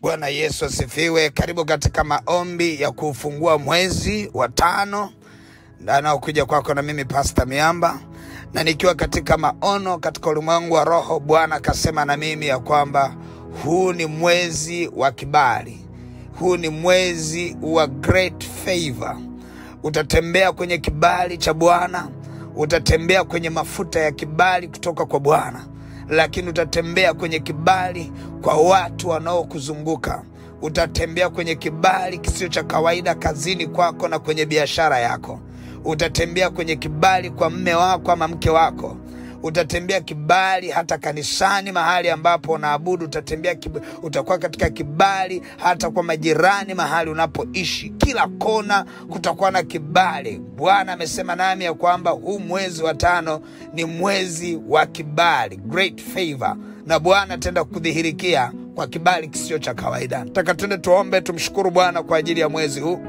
Bwana Yesu asifiwe. Karibu katika maombi ya kufungua mwezi wa tano. Anaokuja kwako na mimi Pasta Miamba, na nikiwa katika maono katika ulimwengu wa roho, Bwana akasema na mimi ya kwamba huu ni mwezi wa kibali, huu ni mwezi wa great favor. Utatembea kwenye kibali cha Bwana, utatembea kwenye mafuta ya kibali kutoka kwa Bwana lakini utatembea kwenye kibali kwa watu wanaokuzunguka. Utatembea kwenye kibali kisio cha kawaida kazini kwako na kwenye biashara yako. Utatembea kwenye kibali kwa mme wako ama mke wako. Utatembea kibali hata kanisani, mahali ambapo unaabudu. Utatembea kibali, utakuwa katika kibali hata kwa majirani, mahali unapoishi. Kila kona kutakuwa na kibali. Bwana amesema nami ya kwamba huu mwezi wa tano ni mwezi wa kibali, great favor, na Bwana ataenda kudhihirikia kwa kibali kisicho cha kawaida. Nataka tuende tuombe, tumshukuru Bwana kwa ajili ya mwezi huu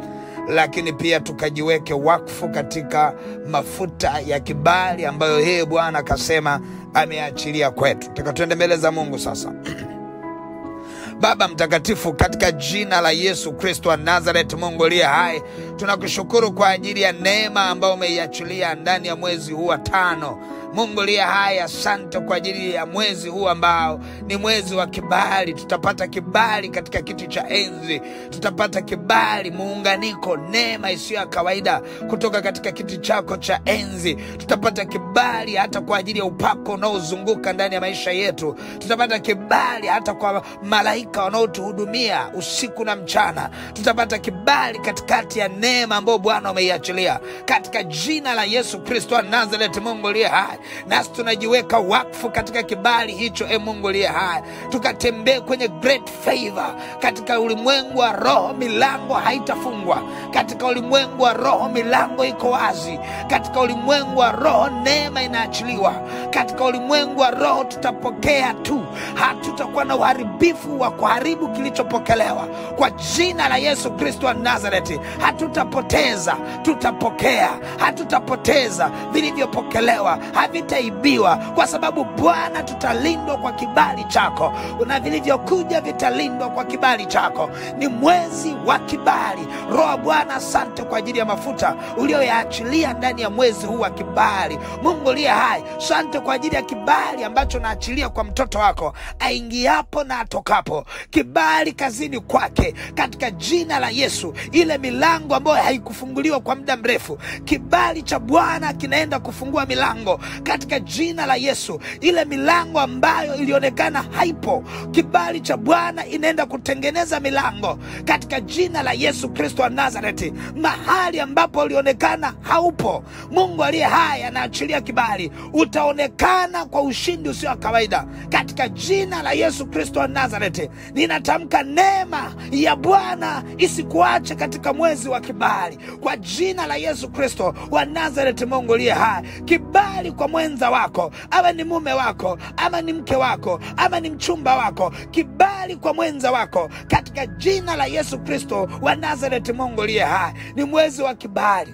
lakini pia tukajiweke wakfu katika mafuta ya kibali ambayo yeye Bwana akasema ameachilia kwetu. Taka tuende mbele za Mungu sasa. Baba mtakatifu, katika jina la Yesu Kristo wa Nazareti, Mungu aliye hai, tunakushukuru kwa ajili ya neema ambayo umeiachilia ndani ya mwezi huu wa tano. Mungu liye haya, asante kwa ajili ya mwezi huu ambao ni mwezi wa kibali. Tutapata kibali katika kiti cha enzi, tutapata kibali, muunganiko, neema isiyo ya kawaida kutoka katika kiti chako cha enzi. Tutapata kibali hata kwa ajili ya upako unaozunguka ndani ya maisha yetu. Tutapata kibali hata kwa malaika wanaotuhudumia usiku na mchana. Tutapata kibali katikati ya neema ambayo Bwana umeiachilia katika jina la Yesu Kristo wa Nazareth. Mungu liye hai nasi tunajiweka wakfu katika kibali hicho, e Mungu liye hai, tukatembee kwenye great favor katika ulimwengu wa roho. Milango haitafungwa katika ulimwengu wa roho, milango iko wazi katika ulimwengu wa roho, neema inaachiliwa katika ulimwengu wa roho. Tutapokea tu, hatutakuwa na uharibifu wa kuharibu kilichopokelewa kwa jina la Yesu Kristo wa Nazareti. Hatutapoteza, tutapokea. Hatutapoteza vilivyopokelewa havitaibiwa kwa sababu Bwana, tutalindwa kwa kibali chako, na vilivyokuja vitalindwa kwa kibali chako. Ni mwezi wa kibali. Roho Bwana, asante kwa ajili ya mafuta ulioyaachilia ndani ya mwezi huu wa kibali. Mungu liye hai, sante kwa ajili ya kibali ambacho naachilia kwa mtoto wako aingiapo na atokapo, kibali kazini kwake, katika jina la Yesu. Ile milango ambayo haikufunguliwa kwa muda mrefu, kibali cha Bwana kinaenda kufungua milango katika jina la Yesu. Ile milango ambayo ilionekana haipo, kibali cha Bwana inaenda kutengeneza milango katika jina la Yesu Kristo wa Nazareti. Mahali ambapo ulionekana haupo, Mungu aliye hai anaachilia kibali, utaonekana kwa ushindi usio wa kawaida katika jina la Yesu Kristo wa Nazareti. Ninatamka neema ya Bwana isikuache katika mwezi wa kibali kwa jina la Yesu Kristo wa Nazareti. Mungu aliye hai, kibali kwa mwenza wako, ama ni mume wako ama ni mke wako ama ni mchumba wako, kibali kwa mwenza wako katika jina la Yesu Kristo wa Nazareti. Mungu liye hai, ni mwezi wa kibali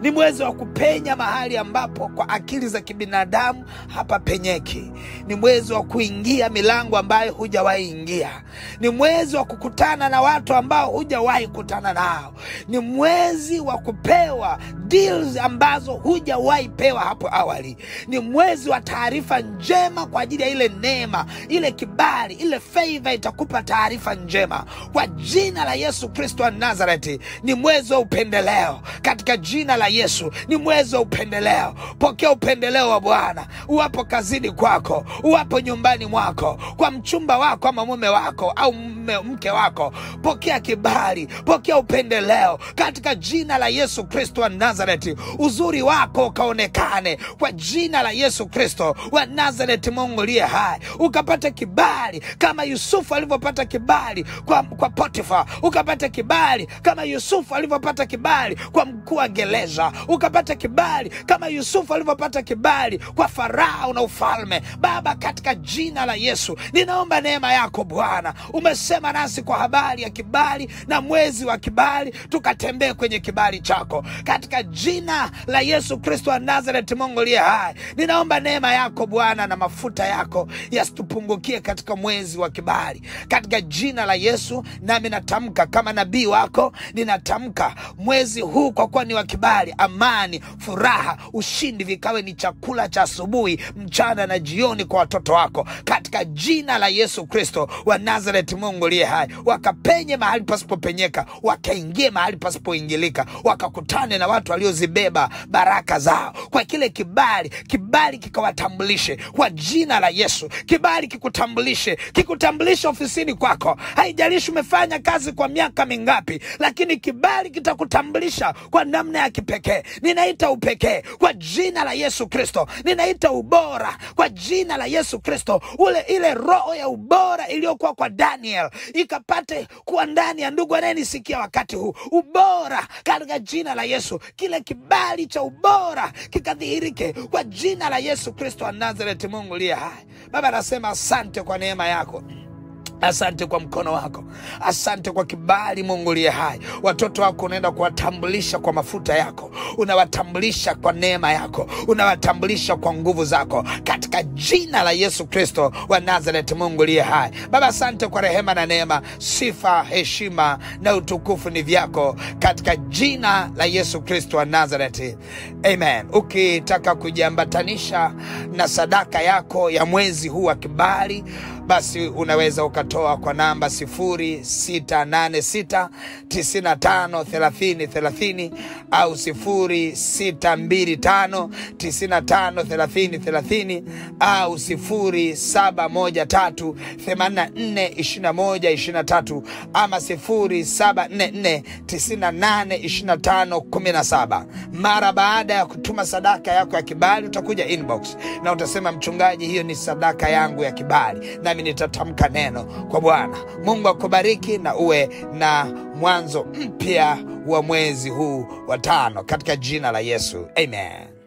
ni mwezi wa kupenya mahali ambapo kwa akili za kibinadamu hapapenyeki. Ni mwezi wa kuingia milango ambayo hujawahi ingia. Ni mwezi wa kukutana na watu ambao hujawahi kutana nao. Ni mwezi wa kupewa deals ambazo hujawahi pewa hapo awali. Ni mwezi wa taarifa njema kwa ajili ya ile neema, ile kibali, ile favor itakupa taarifa njema kwa jina la Yesu Kristo wa Nazareti. Ni mwezi wa upendeleo katika jina la Yesu. Ni mwezi wa upendeleo. Pokea upendeleo wa Bwana uwapo kazini kwako, uwapo nyumbani mwako, kwa mchumba wako ama mume wako au mme, mke wako. Pokea kibali, pokea upendeleo katika jina la Yesu Kristo wa Nazareti. Uzuri wako ukaonekane kwa jina la Yesu Kristo wa Nazareti. Mungu liye hai, ukapata kibali kama Yusufu alivyopata kibali kwa, kwa Potifa, ukapata kibali kama Yusufu alivyopata kibali kwa mkuu wa kuweza ukapata kibali kama Yusufu alivyopata kibali kwa Farao na ufalme. Baba, katika jina la Yesu ninaomba neema yako Bwana. Umesema nasi kwa habari ya kibali na mwezi wa kibali, tukatembee kwenye kibali chako katika jina la Yesu Kristo wa Nazareti. Mungu aliye hai, ninaomba neema yako Bwana na mafuta yako yasitupungukie katika mwezi wa kibali katika jina la Yesu. Nami natamka kama nabii wako, ninatamka mwezi huu kwa kuwa ni wa kibali, amani, furaha, ushindi vikawe ni chakula cha asubuhi, mchana na jioni kwa watoto wako katika jina la Yesu Kristo wa Nazareti. Mungu liye hai, wakapenye mahali pasipopenyeka, wakaingie mahali pasipoingilika, wakakutane na watu waliozibeba baraka zao kwa kile kibali. Kibali kikawatambulishe kwa jina la Yesu. Kibali kikutambulishe, kikutambulishe ofisini kwako. Haijalishi umefanya kazi kwa miaka mingapi, lakini kibali kitakutambulisha kwa namna ya kipekee. Ninaita upekee kwa jina la Yesu Kristo, ninaita ubora kwa jina la Yesu Kristo. Ule ile roho ya ubora iliyokuwa kwa Daniel ikapate kuwa ndani ya ndugu anayenisikia wakati huu, ubora katika jina la Yesu. Kile kibali cha ubora kikadhihirike kwa jina la Yesu Kristo wa Nazareti. Mungu liye hai, Baba nasema asante kwa neema yako Asante kwa mkono wako, asante kwa kibali. Mungu liye hai, watoto wako unaenda kuwatambulisha kwa mafuta yako, unawatambulisha kwa neema yako, unawatambulisha kwa nguvu zako, katika jina la Yesu Kristo wa Nazareti. Mungu liye hai, Baba, asante kwa rehema na neema, sifa, heshima na utukufu ni vyako, katika jina la Yesu Kristo wa Nazareti, amen. Ukitaka kujiambatanisha na sadaka yako ya mwezi huu wa kibali basi unaweza ukatoa kwa namba 0686 95 30 30 au 0625 95 30 30 au 0713 84 21 23 ama 0744 98 25 17. Mara baada ya kutuma sadaka yako ya kibali utakuja inbox na utasema, mchungaji, hiyo ni sadaka yangu ya kibali nami nitatamka neno kwa Bwana. Mungu akubariki na uwe na mwanzo mpya wa mwezi huu wa tano katika jina la Yesu, amen.